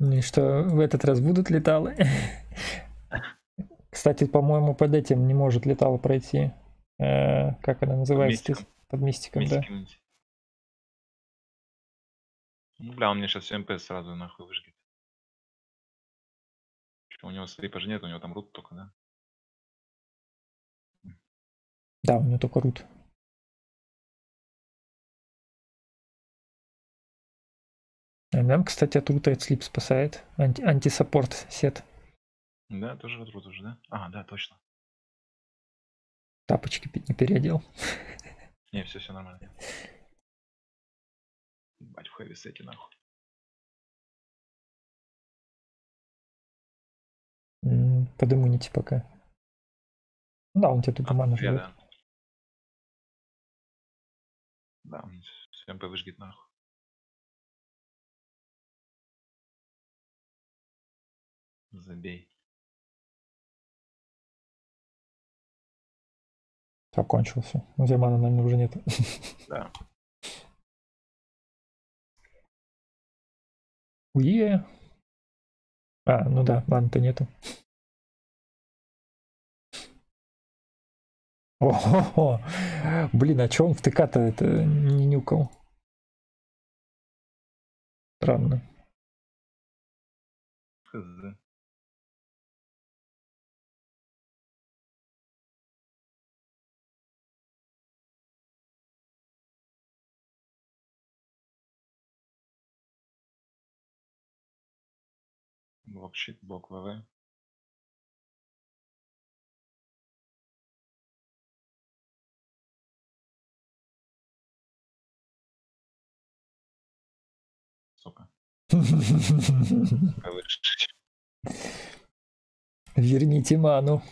Ну И что в этот раз будут леталы? Кстати, по-моему, под этим не может летало пройти. Э, как она называется? мистиком. Под мистиком, да. Ну, бля, он мне сейчас все МП сразу нахуй выжгет. Чё, У него слипа же нет, у него там рут только, да? Да, у него только рут. ММ, кстати, от рута слип спасает. Анти- антисаппорт сет. Да, тоже от рут уже, да? А, да, точно. Тапочки не переодел. Не, все, все нормально. Ебать, в хэви сете нахуй. Подымуните пока. Да, он тебе тупо А, ману жрет. да. Да, все МП выжгет нахуй. Забей. Закончился. Ну, где мана, наверное, уже нет. Да. Уе. А, ну да, маны-то нету. О, блин, а чё он в ТК-то это не нюкал? Странно. Хз. Блок щит, блок ВВ. Сука. Верните ману.